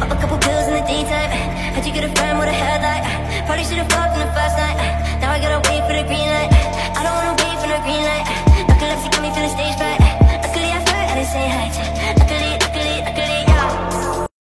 Pop a couple pills in the daytime. Had you get a friend with a headlight? Probably should've fucked in the fast